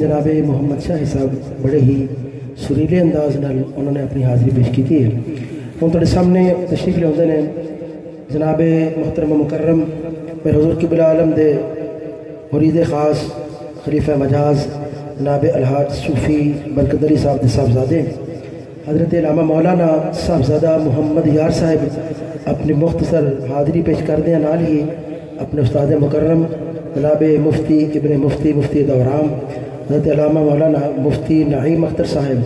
जनाब मोहम्मद शाह साहब बड़े ही सुरीले अंदाज नाल उन्होंने अपनी हाजिरी पेश की है हम थोड़े सामने तशरीफ़ लिया ने, जनाब मोहतरम मुकरम मेरे हजूर की आलम दे मुरीद खास खलीफा मजाज, जनाब अलहाज सूफ़ी बरकत साहब के साहबजादे, हज़रत लामा मौलाना साहबजादा मोहम्मद यार साहब अपनी मुख्तसर हाजिरी पेश कर दें नाल ही अपने उस्ताद मुकर्रम, जनाब मुफ्ती इबन मुफ्ती मुफ्ती दौराम हज़रत अलामा मौलाना मुफ्ती नईम अख्तर साहब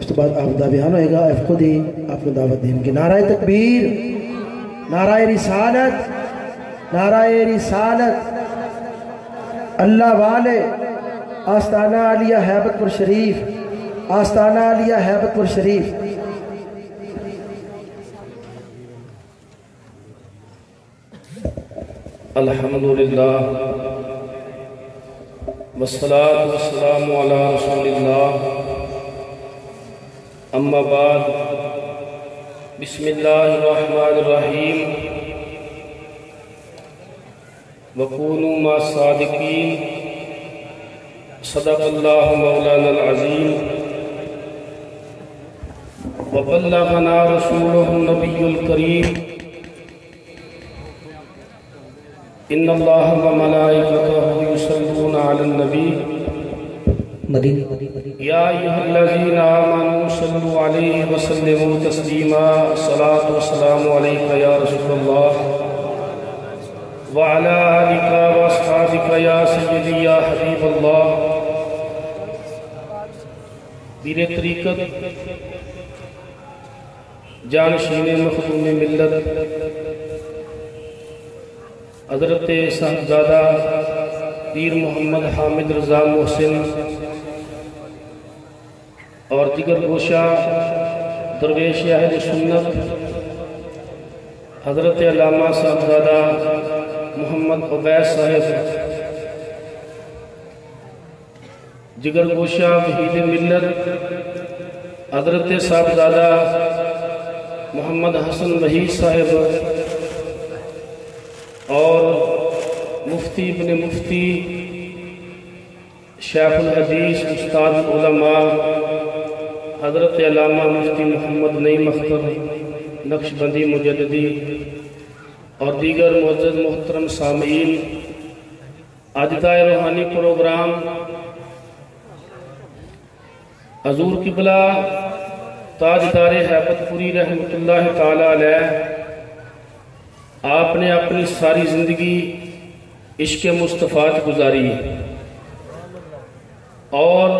उस तो बाद आप बयान होएगा आप खुद ही आपको दावत देंगे नाराय तकबीर नाराय रिसालत नाराय रिसालत अल्लाह वाले आस्ताना आलिया हैबतपुर शरीफ आस्ताना आलिया हैबतपुर शरीफ अल्हम्दुलिल्लाह वसलाम रसूलिल्लाह अम्मा बाद बिस्मिल्लाहिर्रहमानिर्रहीम वकूनु मा सादिकीन सदक़ल्लाहु मौलाना अज़ीम वबल्लगना रसूलुहु नबियुल करीम इन्नल्लाह व मलाइकतहु युसल्लूना अलन नबी या अय्युहल्लज़ीना आमनू सल्लु अलैहि व सल्लिमू तस्लीमा सलातु व सलामु अलैका या रसूलल्लाह व अला आलिका व अस्हाबिका या सय्यदी या हबीबल्लाह पीर तरीकत जानशीन मखदूम मिल्लत हज़रत साहबजादा पीर मोहम्मद हामिद रज़ा मोहसिन और दिगर गोशा दरवेश सुन्नत, हज़रत अलामा साहबजादा मोहम्मद उबैस साहब, जिगर गोशा वहीद मिलत, हज़रत साहबजादा मोहम्मद हसन वहीद साहब, और मुफ्ती बिन मुफ्ती, शेखुल हदीस, उस्ताद उलमा, हज़रत अलामा मुफ्ती मोहम्मद नईम अख्तर नक्शबंदी मुजदी और दीगर मजद मोहतरम सामीन। आज का रूहानी प्रोग्राम हजूर किबला ताज ताजदार हैबतपुरी रहमत ताला आपने अपनी सारी ज़िंदगी इश्क मुस्तफ़ात गुजारी और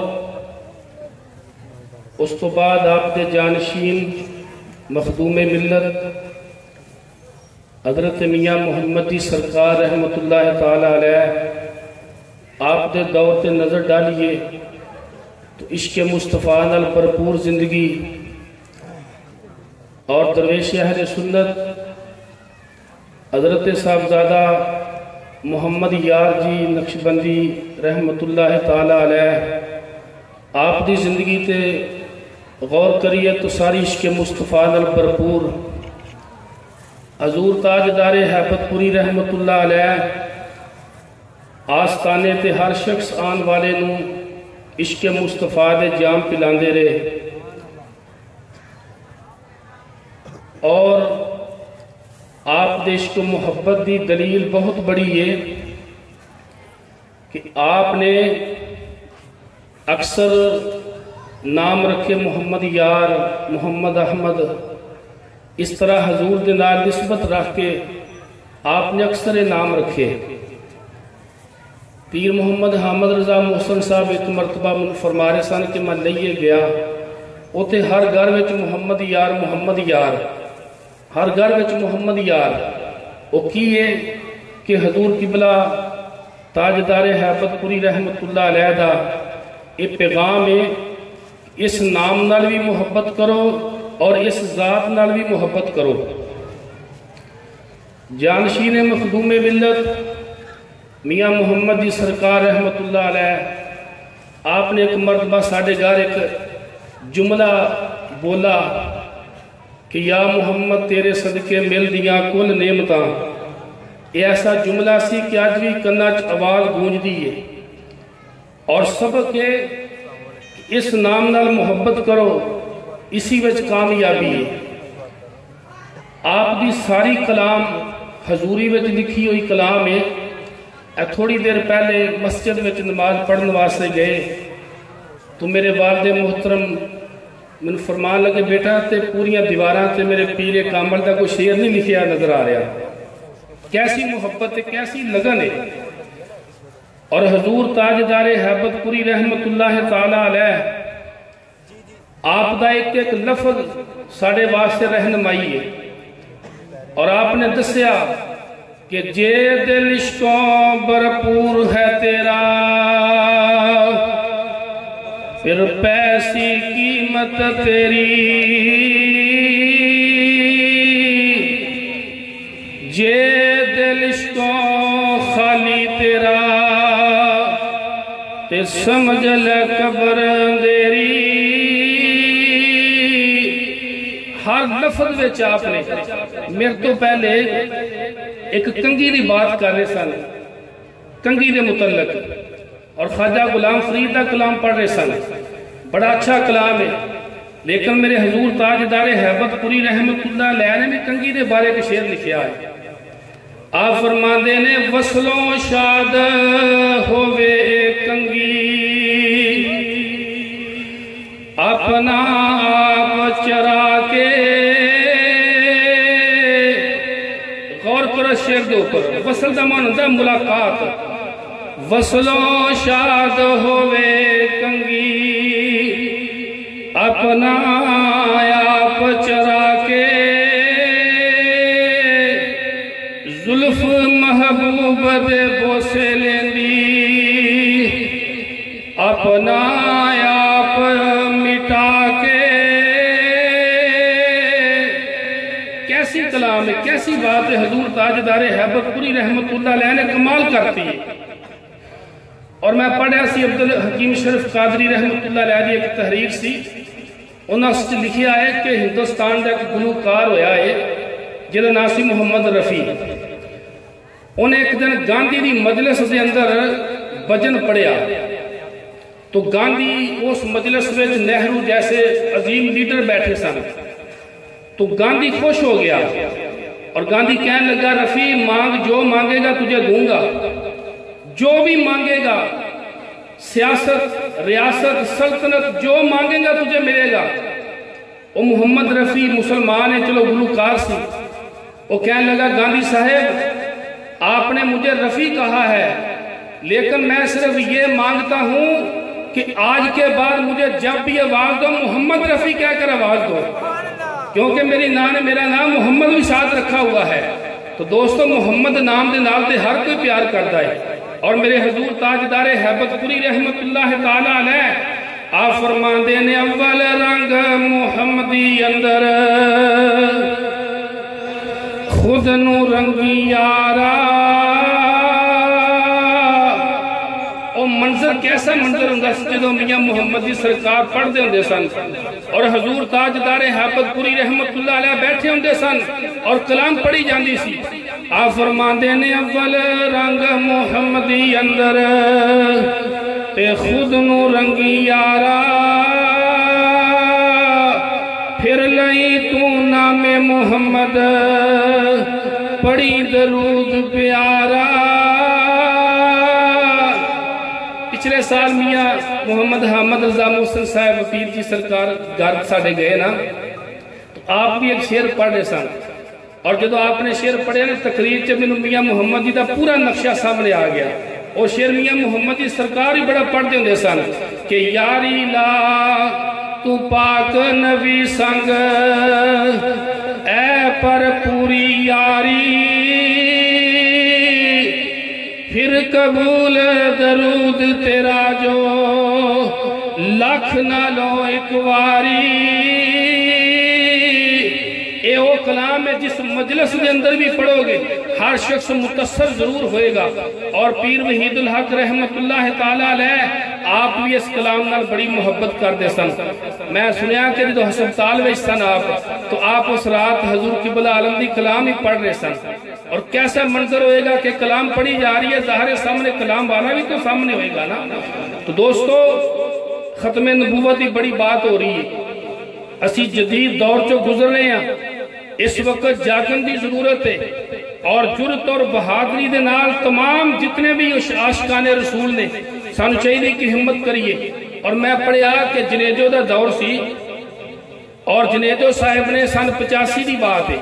उस तो बाद आपके जानशीन मखदूम मिलत हज़रत मियाँ मोहम्मदी सरकार रहमत ताला आपके दौर से नज़र डालिए तो इश्क मुस्तफ़ा नल भरपूर ज़िंदगी। और दरवेश अहल सुन्नत हज़रत साहबजादा मोहम्मद यार जी नक्शबंदी रहमत ताला आप दी ज़िंदगी गौर करिए तो सारी इश्क मुस्तफ़ा नल भरपूर। हजूर ताजदार हैबतपुरी रहमत आस्थाने ते हर शख्स आन वाले नू इश्क मुस्तफ़ा दे जाम पिलाते रहे। और आप देश को मोहब्बत की दलील बहुत बड़ी है कि आपने अक्सर नाम रखे मोहम्मद यार, मोहम्मद अहमद, इस तरह हजूर के नाल नस्बत रख के आपने अक्सर नाम रखे पीर मोहम्मद हामद रजा मोहसन साहब एक मरतबा फरमा रहे सन कि मैं लईए गया उतने हर घर में मुहम्मद यार मुहम्मद यार। हर घर में मुहम्मद यार। वो की है कि हजूर किबला ताजदार हैबतपुरी रहमत का ये पैगाम है, इस नाम नाल भी मुहब्बत करो और इस जात नाल भी मुहब्बत करो। जानशीन मखदूम मिलत मियाँ मोहम्मद की सरकार रहमतुल्ला रहमत आपने एक मरतबा साढ़े घर एक जुमला बोला कि या मुहम्मद, तेरे सदके मिल दिया कुल नेमता। ऐसा जुमला सी कि अज भी कन्ना च आवाज़ गूंजती है। और सबक के इस नाम नाल मुहब्बत करो, इसी विच कामयाबी है। आप दी सारी कलाम, हजूरी विच लिखी हुई कलाम है। थोड़ी देर पहले मस्जिद में नमाज़ पढ़ने वास्ते गए। तो मेरे वालद मोहतरम मैंने फरमान लगे, बेटा, ते पूरिया दीवार ते मेरे पीरे कामल का कोई शेर नहीं लिखा नज़र आ रहा। कैसी मुहब्बत है कैसी लगन है। और हजूर ताजदार हैबतपुरी रहमतुल्लाह ताला अलैह, आप एक एक लफज साढ़े वास्ते रहनमाई है। और आपने दसिया कि जे दिल इश्कों भरपूर है तेरा फिर पैसी कीमत तेरी। जे दिल को खाली तेरा, ते समझ ल कबर हर नफर बच्चे आपने, मेरे तो पहले एक कंघी की बात कर रहे सन कंघी के मुतलक और ख्वाजा गुलाम फरीद का कलाम पढ़ रहे सन। बड़ा अच्छा कलाम है। लेकिन मेरे हजूर ताजदार हैबतपुरी रहमतुल्लाह लैह ने कंगी के बारे एक शेर लिखा है। आप फरमाते ने, वसलों शाद होवे कंगी। अपना आप चरा के गौर करो शेर के ऊपर वसल का मन होता मुलाकात। वसलों शाद होवे कंगी। अपना आप चरा के जुल्फ महबूब दे बोसे लेंदी। अपना आप मिटा के कैसी कलाम, कैसी बात है, हजूर ताजदार हैबतपुरी रहमतुल्लाह अलैह ने कमाल करती मैं पढ़िया अब्दुल हकीम शरीफ कादरी रहमतुल्लाह की एक तहरीर सी। उन्होंने लिखा है कि हिंदुस्तान का एक गुलूकार होया है जिसका नाम मुहम्मद रफ़ी। उन्हें एक दिन गांधी की मजलिस के अंदर भजन पढ़िया तो गांधी उस मजलिस में नेहरू जैसे अजीम लीडर बैठे सन। तो गांधी खुश हो गया और गांधी कहने लगा, रफ़ी, मांग जो मांगेगा तुझे दूँगा। जो भी मांगेगा सियासत, रियासत, सल्तनत, जो मांगेगा तुझे मिलेगा। वो मोहम्मद रफी मुसलमान है, चलो गुलूकार सी। वो कहने लगा, गांधी साहेब, आपने मुझे रफी कहा है, लेकिन मैं सिर्फ़ ये माँगता हूँ कि आज के बाद मुझे जब भी आवाज़ दो, मोहम्मद रफी कहकर आवाज़ दो। क्योंकि मेरी नाम ने मेरा नाम मोहम्मद भी साथ रखा हुआ है। तो दोस्तों, मोहम्मद नाम के नाम से हर कोई प्यार करता है। और मेरे हजूर ताजदार हैबतपुरी रहमत आप फरमाते ने अव्वल रंग मुहम्मदी अंदर। खुद नु रंगी यारा। मंजर कैसा मंजर होंगे जो मुहम्मद की सरकार पढ़ते होंगे सन और हजूर ताजदारे हैबतपुरी रहमतुल्ला बैठे होंगे सन और कलाम पढ़ी जाती सी आ फरमाते ने अव्वल रंग मुहम्मदी अंदर, ते खुद नू रंगी यारा। फिर लई तू नामे मुहम्मद पड़ी दरूद प्यारा। पिछले साल मियाँ मोहम्मद हामद रजा मोहसिन साहब वकील जी सरकार, घर साढ़े गए ना तो आप भी एक शेर पढ़ रहे सन और जो आपने शेर पढ़िया ना, तकरीर च मैंने मियाँ मुहम्मद जी का पूरा नक्शा सामने आ गया। और शेर मियाँ मुहम्मद जी सरकार ही बड़ा पढ़ते होंगे सन कि, यारी ला, तू पाक नबी संग, ऐ पर पूरी यारी, फिर कबूल दरूद तेरा जो, लख ना लो एक वारी। वो कलाम है जिस मजलस के अंदर भी पढ़ोगे, हर शख्स मुतसर ज़रूर होएगा। और पीर वहीदुल हक रहमत आप भी इस कलाम नाल बड़ी मोहब्बत करते सन। मैं सुनया कि जो हस्पताल में सन आप तो आप उस रात हजूर किबला आलम की कलाम ही पढ़ रहे सन। और कैसा मंजर होएगा कि कलाम पढ़ी जा रही है, जहर सामने कलाम वाला भी तो सामने होएगा ना। तो दोस्तों खत्म नबूवत की बड़ी बात हो रही है। असी जदीद दौर चो गुजर रहे हैं इस वक्त जागन की ज़रूरत है और जुरत और बहादरी के नाल तमाम जितने भी आशका ने रसूल ने सू चाहिए कि हिम्मत करिए। और मैं पढ़िया कि जनेजो का दौर सी, और जनेजो साहब ने सन पचासी की बात है।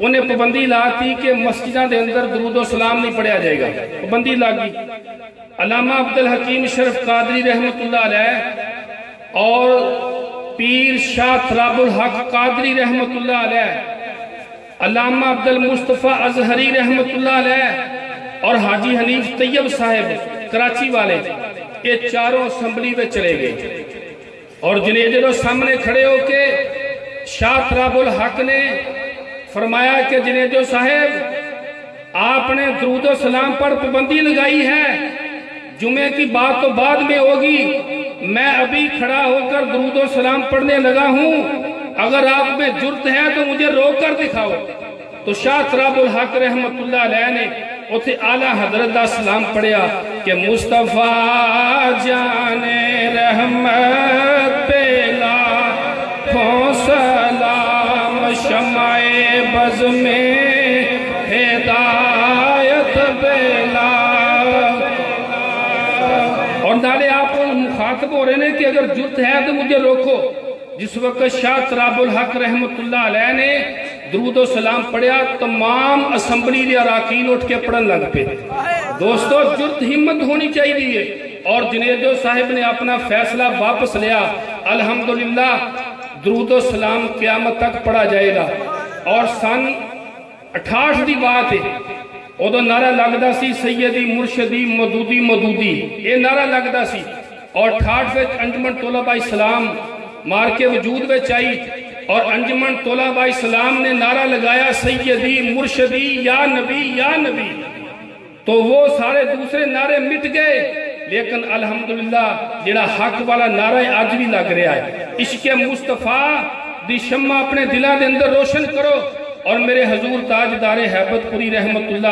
उन्हें पाबंदी ला दी कि मस्जिदों के अंदर दरूदो सलाम नहीं पढ़िया जाएगा। पाबंदी ला गई अलामा अब्दुल हकीम शरफ कादरी रहमत और पीर शाह थराबुल हक कादरी रहमत अलामा अब्दुल मुस्तफ़ा अजहरी अलैह और हाजी हनीफ तैयब साहब कराची वाले, ये चारों असम्बली में चले गए। और जनेजे तो सामने खड़े होके शाह तराबुल हक ने फरमाया कि, जनेजो साहेब, आपने दरूद सलाम पर पाबंदी लगाई है। जुमे की बात तो बाद में होगी। मैं अभी खड़ा होकर दरूदो सलाम पढ़ने लगा हूँ। अगर आप में जुर्त है तो मुझे रोक कर दिखाओ। तो शाह तराबुल हक अलैह ने उसे आला हज़रत का सलाम पढ़िया कि मुस्तफ़ा जाने रहमत बेला सलाम शमाए बज में हिदायत बेला और नाले आप मुखातब हो रहे हैं कि अगर जुर्त है तो मुझे रोको। जिस वक्त शाह तराबुल हक रहमत ने दरूदो सलाम पढ़िया, तमाम असम्बली के अरकान उठ के पढ़न लग पे। दोस्तों जुर्द हिम्मत होनी चाहिए और जनेजो साहिब ने अपना फैसला वापस लिया अलहमदुल्ला दरूदो सलाम क्यामत तक पढ़ा जाएगा। और सन अठाठ की बात है, उदो नारा लगता सी सैयदी मुर्शदी मदूदी मदूदी, ये नारा लगता सी। और अठाठ अंजमन टोला भाई सलाम मार के वजूद में आई और अंजमन तोलाबा सलाम ने नारा लगाया, सैयदी, मुर्शदी, या नबी या नबी। तो वो सारे दूसरे नारे मिट गए। लेकिन अल्हम्दुलिल्लाह, जेड़ा हक वाला नारा है, आज भी लग रहा है। इश्क मुस्तफ़ा दी शम्मा अपने दिला के अंदर रोशन करो। और मेरे हजूर ताजदारे हैबतपुरी रहमतुल्ला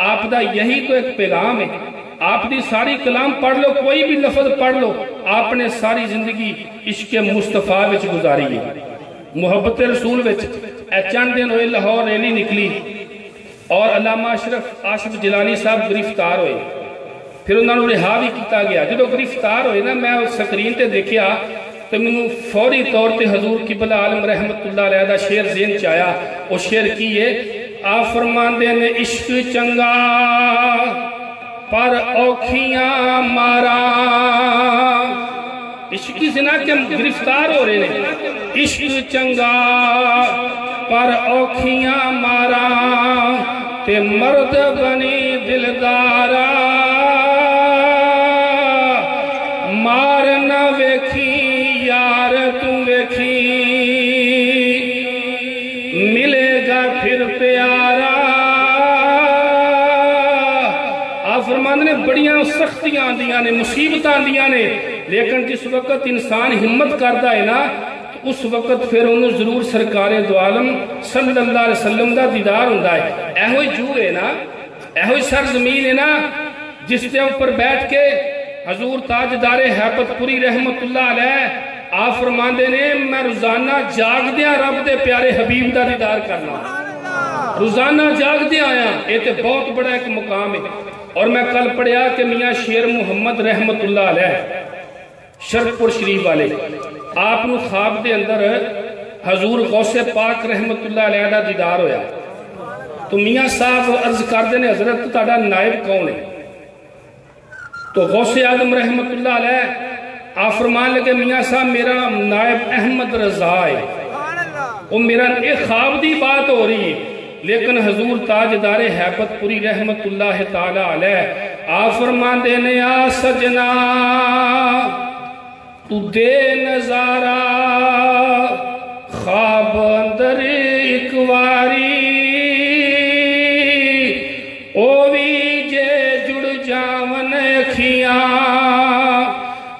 आपका यही तो एक पैगाम है। आपकी सारी कलाम पढ़ लो, कोई भी लफज पढ़ लो, आपने सारी ज़िंदगी इश्क मुस्तफ़ा विच गुजारी है। मुहब्बत रसूल विच चंद दिन हुए लाहौर रैली निकली और अलामा अशरफ आशिफ जिलानी साहब गिरफ़्तार हुए। फिर उन्होंने रिहा भी किया गया। जो गिरफ़्तार हुए ना, मैं स्क्रीन से देखा तो मैं फौरी तौर पर हजूर किबला आलम अलैह दा शेर जेन च आया। वो शेर की है? आ फरमांदे ने, इश्क चंगा। पर औखियाँ मारा। इश्क सिना के गिरफ़्तार हो रहे हैं। इश्क चंगा पर औखिया मारा। ते मर्द बनी दिलदारा। सख्तियाँ आंदियाँ ने, मुसीबत आंदियाँ ने, लेकिन जिस वक्त इंसान हिम्मत करता है ना तो उस वक्त फिर उन्होंने ज़रूर सरकारे दुआलम सल्लल्लाहु अलैहि वसल्लम का दीदार है। जू है ना एहो सर ज़मीन है ना जिसके ऊपर बैठ के हजूर ताजदारे हैबतपुरी रहमतुल्लाह अलैह, आप फरमाते ने, मैं रोज़ाना जागद्या रब दे प्यारे हबीब का दीदार करना। रोज़ाना जागते आया ये तो बहुत बड़ा एक मुकाम है। और मैं कल पढ़िया कि मियाँ शेर मुहम्मद रहमत शरपुर शरीफ वाले आप नाब के अंदर हजूर गौसे पाक रहमत का दीदार होया। तो मियाँ साहब अर्ज़ करते हैं हज़रत ता नायब कौन है? तो गौसे आज़म रहमत आफरमान लगे मियाँ साहब मेरा नायब अहमद रजा है। वो मेरा ख्वाब की बात हो रही है। लेकिन हजूर ताजदार हैबतपुरी रहमतुल्लाह ताला अलैह, आप फरमाते ने आ सजना, तू दे नज़ारा खाब अंदर एक वारी, ओ भी जे जुड़ जावन अखियाँ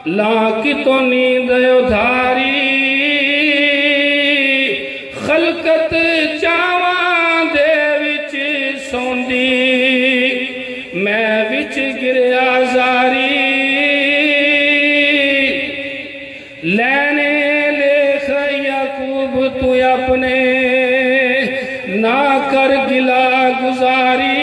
ला कि तू अपने ना कर गिला गुजारी।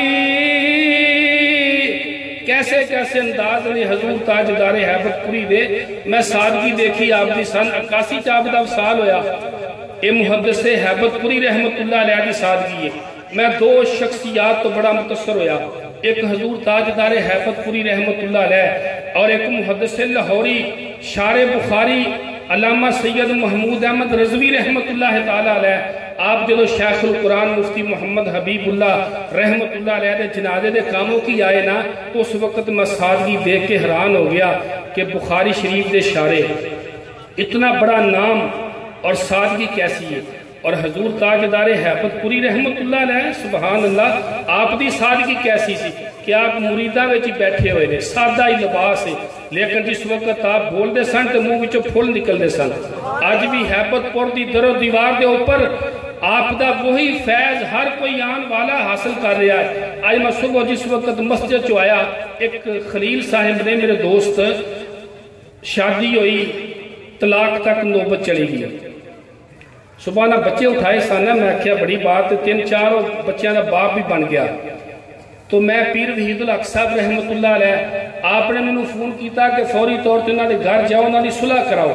कैसे कैसे अंदाज ने हजूर ताजदारे हैबतपुरी दे मैं सादगी देखी आपकी सन 81 च आपका साल होया। ये मुहदस हैबतपुरी रहमतुल्लाह अलैह दी सादगी है। मैं दो शख्सियात तो बड़ा मुतसर होया। एक हजूर ताजदार हैबतपुरी रहमतुल्लाह अलैह, और एक मुहदस लाहौरी शार बुखारी अलामा सैयद महमूद अहमद रजवी रहमत आप जो शेखुल कुरान मुफ्ती मोहम्मद हबीबुल्ला रहमत जनाजे के कामों की आए ना तो उस वक्त मैं सादगी देख के हैरान हो गया कि बुखारी शरीफ के शारे, इतना बड़ा नाम और सादगी कैसी है? और हजूर ताजदार हैबतपुरी रहमत सुबहान अल्लाह आप की सादगी कैसी सी कि आप मुरीदा में बैठे हुए ने, सादा ही लिबास है। लेकिन जिस वक्त आप बोलते सन तो मूँह बचों फुल निकलते सन। अज भी हैबतपुर की दरों दीवार के उपर आपका वही फैज हर कोई आन वाला हासिल कर रहा है। अज मैं सुबह जिस वक्त मस्जिद चो आया, एक खलील साहेब ने मेरे दोस्त, शादी हुई, तलाक तक नौबत चली गई। सुबह ना बच्चे उठाए, सन मैं आख्या बड़ी बात, तीन चार बच्चों का बाप भी बन गया। तो मैं पीर वहीदुल हक साहब रहमतुल्लाह अलैह, आपने मैंने फ़ोन किया कि फौरी तौर पर उन्होंने घर जाओ उन्होंने सुलह कराओ।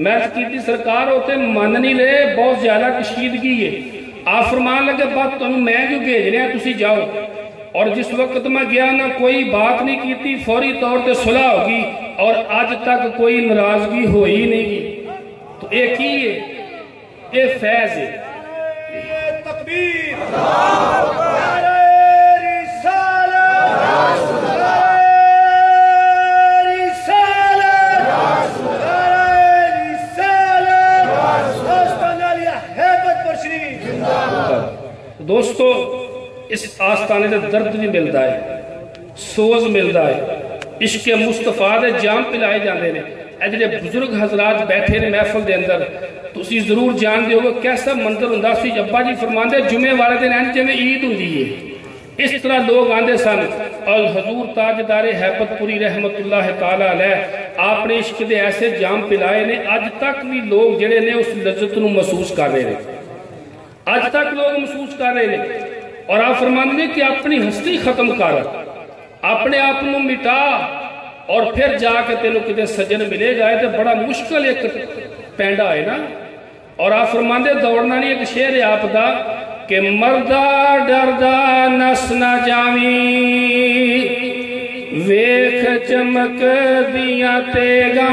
मैं की सरकार होते मन नहीं रहे बहुत ज़्यादा कशीदगी है आप फरमान लगे बात तुम मैं जो भेज रहा तुम जाओ। और जिस वक्त मैं गया ना कोई बात नहीं की फौरी तौर पर सुलह होगी और अज तक कोई नाराज़गी हो ही नहीं तो एक ही है ये फैज है तकबीर दोस्तों इस आस्थाने से दर्द भी मिलता है सोज मिलता है इश्क मुस्तफा के जाम पिलाए जाते हैं ਇਹ ਜਿਹੜੇ ਬਜ਼ੁਰਗ ਹਜ਼ਰਤ ਬੈਠੇ ਨੇ ਮਹਿਫਲ ਦੇ ਅੰਦਰ तुम ज़रूर जानते हो कैसा मंदिर हों अबा जी फरमाते जुमे वाले दिन एन जमें ईद हूँ इस तरह लोग आते सन अल हजूर ताजदारे हैपतपुरी रहमत अपने इश्क के ऐसे जाम पिलाए ने अज तक भी लोग जड़े ने उस लज्जत महसूस कर रहे हैं अज तक लोग महसूस कर रहे हैं और आप फरमाते कि अपनी हस्ती खत्म कर अपने आप को मिटा और फिर जाके तेन कि सज्जन जाए तो बड़ा मुश्किल एक पेंडा है ना और आप फरमाते दौड़ना नहीं, एक शेर है आपका, कि मरदा डरदा नस ना जावी। वेख चमक दिया तेगा।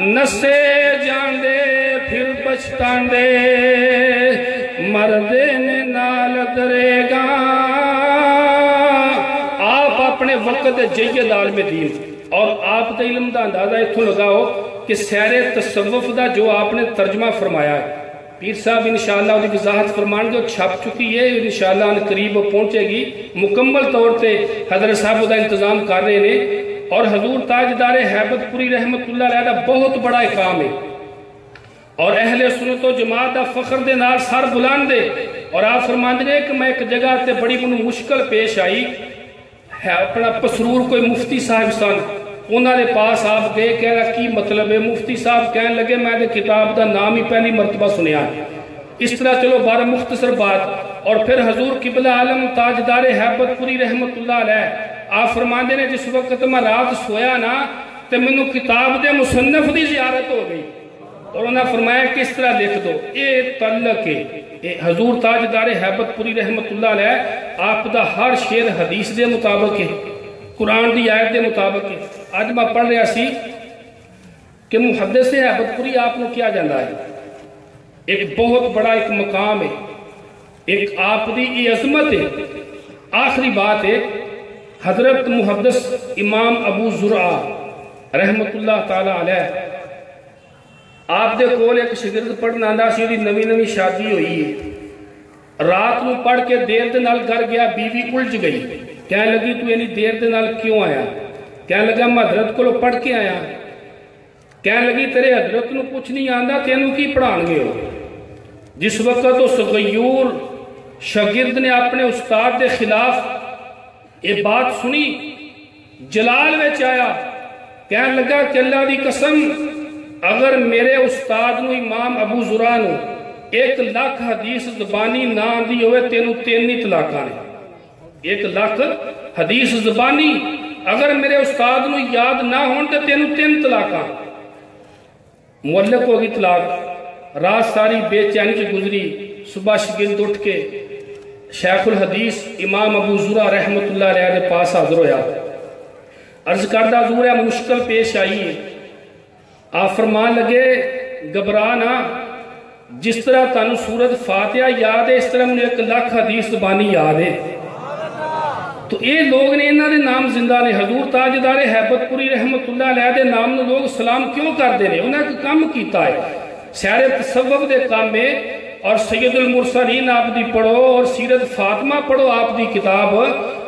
नसे जाने फिर पछतांदे, मरदे ने नाल दरेगा। अपने वक्त जैद आलम दीन, और आप इलम का अंदाज़ा इतों लगाओ कि सैरे तसवुफ का जो आपने तर्जमा फरमाया है। पीर साहब इंशाला वजाहत फरमान जो छप चुकी है इंशाला करीब पहुंचेगी। मुकम्मल तौर पर हज़रत साहब का इंतज़ाम कर रहे हैं, और हजूर ताजदार हैबतपुरी रहमत का बहुत बड़ा काम है। और अहले सुनो तो जमात का फखर के नाल सर दे और आप फरमाते ने कि मैं एक जगह से बड़ी मैं मुश्किल पेश आई। है, अपना पसरूर कोई मुफ्ती साहब सन। उन्होंने पास आप गए कह की मतलब है मुफ्ती साहब कह लगे मैं किताब का नाम ही पहली मरतबा सुनिया इस तरह चलो बारह मुख्तसर बात और फिर हजूर किबला आलम ताजदार हैबतपुरी रहमतुल्लाह आप फरमाते ने जिस वक्त मैं रात सोया ना तो मैनू किताब के मुसन्नफ की जियारत हो गई और उन्हें फरमाया किस तरह लिख दो ये तलक है हजूर ताजदार हैबतपुरी रहमतुल्लाह आप हर शेर हदीस के मुताबिक है कुरान की आयत के मुताबिक है अज मैं पढ़ रहा सी कि मुहदे से हैबतपुरी आपको किया जाता है। एक बहुत बड़ा एक मकाम है। एक आपकी अजमत है। आखिरी बात है, हज़रत मुहदस इमाम अबू जुरा रहमतुल्लाह ताला अलैह, आपके कोल एक शिगिरद पढ़न आंदा सी नवी नवी शादी हुई है। रात को पढ़ के देर के घर गया, बीवी उलझ गई। कह लगी, तू इन्नी देर के क्यों आया? कह लगा मैं हजरत को पढ़ के आया कह लगी तेरे हजरत न कुछ नहीं आता तेन की पढ़ाएंगे हो जिस वक्त उस गयूर शागिर्द ने अपने उस्ताद के खिलाफ ये बात सुनी जलाल में आया ਕਹਿਣ ਲੱਗਾ ਕਿ ਅੱਲਾ ਦੀ ਕਸਮ ਅਗਰ ਮੇਰੇ ਉਸਤਾਦ ਨੂੰ ਇਮਾਮ ਅਬੂ ਜ਼ੁਰਾ ਨੂੰ 1 ਲੱਖ ਹਦੀਸ ਜ਼ਬਾਨੀ ਨਾ ਆਂਦੀ ਹੋਵੇ ਤੈਨੂੰ ਤਿੰਨ ਹੀ ਤਲਾਕਾਂ ਨੇ 1 ਲੱਖ ਹਦੀਸ अगर मेरे उस्ताद याद ना हो तो तेन तीन तलाक मुलक होगी तलाक। रात सारी बेचैनी च गुजरी, सुबह शिगिरद उठ के शेखुल हदीस इमाम अबू जुरा रहमत के पास हाजिर होया। अर्ज़ करता जूर है, मुश्किल पेश आई है। आफरमान लगे, घबरा ना। जिस तरह तन सूरत फातिया याद है, इस तरह मैं एक लख हदीस बानी याद है। तो ये लोग ने इन्हों के नाम जिंदा ने हजूर ताजदारे हैबतपुरी रहमतुल्लाह अलैह के नाम ਨੂੰ लोग सलाम क्यों करते हैं उन्हें एक काम किया है शहर तसव्वुफ के काम में और सैयदुल मुरसलीन आप दी पढ़ो और सीरत फातिमा पढ़ो आप दी किताब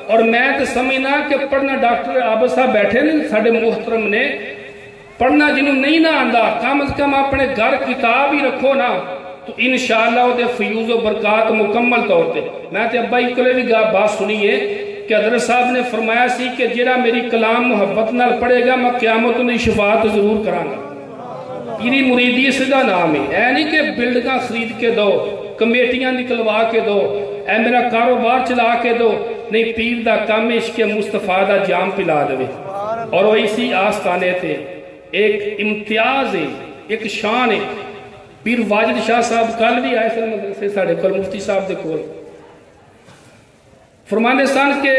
और मैं तो समझना कि पढ़ना डॉक्टर आबद साहब बैठे ने साडे मोहतरम ने पढ़ना जिन्हों नहीं ना आंदा कम से कम अपने घर किताब ही रखो ना तो इनशाला ਉਹਦੇ ਫਯੂਜ਼ ਬਰਕਾਤ ਮੁਕੰਮਲ ਤੌਰ ਤੇ ਮੈਂ ਤੇ ਅੱਬਾ ਜੀ ਕੋਲੇ ਵੀ ਬਾਤ ਸੁਣੀ कि हज़रत साहब ने फरमाया सी कि जरा मेरी कलाम मुहब्बत न पढ़ेगा, मैं क्यामत उन्हें शफात ज़रूर करा पीरी मुरीदी इसका नाम है। ऐ नहीं कि बिल्डिंग खरीद के दो, कमेटियाँ निकलवा के दो, ऐ मेरा कारोबार चला के दो, नहीं, पीर का कम इश्क मुस्तफ़ा का जाम पिला दे और वो इसी आस्थाने थे एक इम्तियाज़ है, एक शान है। पीर वाजिद शाह साहब कल भी आए सन मदरसे साढ़े को मुफ्ती साहब के कोल। फरमानिस्तान के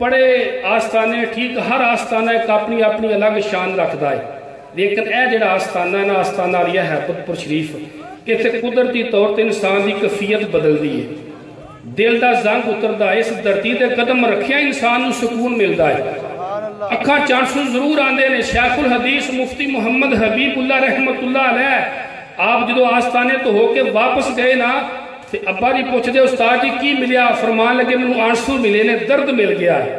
बड़े आस्थाने ठीक हर आस्थान एक अपनी अपनी अलग शान रखता है। लेकिन यह जो आस्थाना है ना आस्थाना रही है हैबतपुर शरीफ इतने कुदरती तौर पर इंसान की कफीयत बदलती है। दिल का जंग उतरता है इस धरती के कदम रखिया इंसान को सुकून मिलता है। अखा चांसू ज़रूर आते हैं शेखुल हदीस मुफ्ती मुहम्मद हबीबुल्ला रहमतुल्ला आप जो आस्थाने तो होके वापस गए ना ਤੇ ਅੱਬਾ जी पुछते ਉਸਤਾਦ जी, की ਮਿਲਿਆ फरमान लगे मैं आँसू मिले ने, दर्द मिल गया है।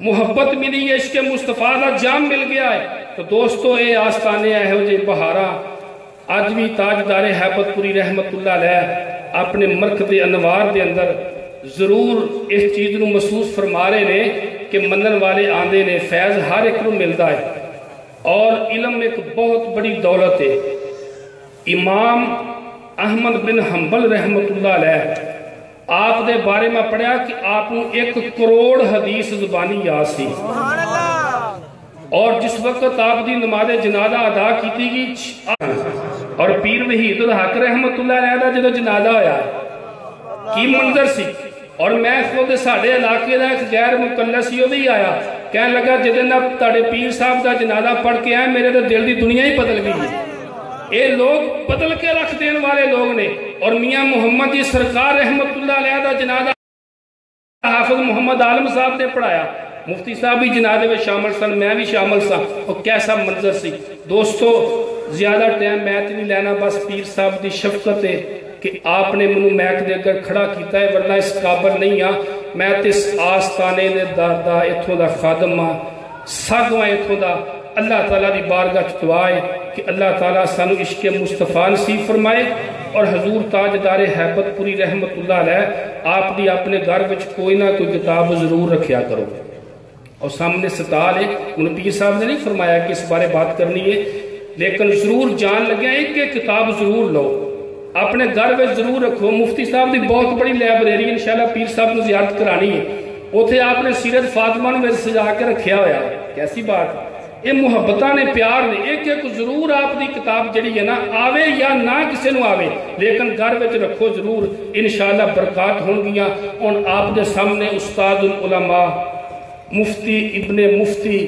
मुहब्बत मिली है, इश्के मुस्तफ़ा का जाम मिल गया है। तो दोस्तों ये आस्थाने यहो जे बहारा। अज भी ताजदारे हैबतपुरी रहमत अपने मरक के अनुवार के अंदर ज़रूर इस चीज़ को महसूस फरमा रहे ने कि मन वाले आते ने फैज़ हर एक को मिलता है। और इलम एक बहुत बड़ी दौलत है। इमाम अहमद बिन हम्बल रहमतुल्ला आप दे बारे में पढ़िया कि आप एक करोड़ हदीस जुबानी याद सी। और जिस वक्त आप दी नमाज़ जनाजा अदा की गई और पीर वहीद हक रहमतुल्ला जो जनाजा होया की मंजर सी? और मैं साढ़े इलाके का एक गैर मुकला भी आया कह लगा जिद पीर साहब का जनाजा पढ़ के आया मेरे तो दिल की दुनिया ही बदल गई है। ये लोग बदल के रख देने वाले लोग ने। और मियाँ मुहम्मद की सरकार रहमतुल्ला जनादा हाफिज मुहम्मद आलम साहब ने पढ़ाया। मुफ्ती साहब भी जनादे में शामिल सन, मैं भी शामिल सा। और कैसा मंजर सी। दोस्तों, ज़्यादा टाइम मैं तो नहीं लैना, बस पीर साहब की शफकत है कि आपने मैं मैक देकर खड़ा किया है, वरना इस काबल नहीं हाँ मैं तो इस आस्थाने दर का इतों का खादम हाँ सग इतों का अल्लाह तला की बारगाह दुआ है कि अल्लाह तला सानू इश्क मुस्तफ़ा नसीब फरमाए और हजूर ताजदार हैबतपुरी रहमत आपकी अपने घर में कोई ना कोई किताब ज़रूर रखा करो। और सामने सताल है उन्हें पीर साहब ने नहीं फरमाया कि इस बारे बात करनी है, लेकिन ज़रूर जान लगे एक एक किताब ज़रूर लो। अपने घर में ज़रूर रखो। मुफ्ती साहब की बहुत बड़ी लाइब्रेरी इन शाला पीर साहब को जियारत करानी है। उतने आपने सीरत फातमा में सजा के रखा हो कैसी बात ये मुहब्बत ने प्यार ने, एक एक ज़रूर आपकी किताब जी है ना, आवे या ना किसी को आवे, लेकिन घर में रखो ज़रूर इन शाला बरकत हो आपने उस्ताद उलामा, मुफ्ती इबने मुफ्ती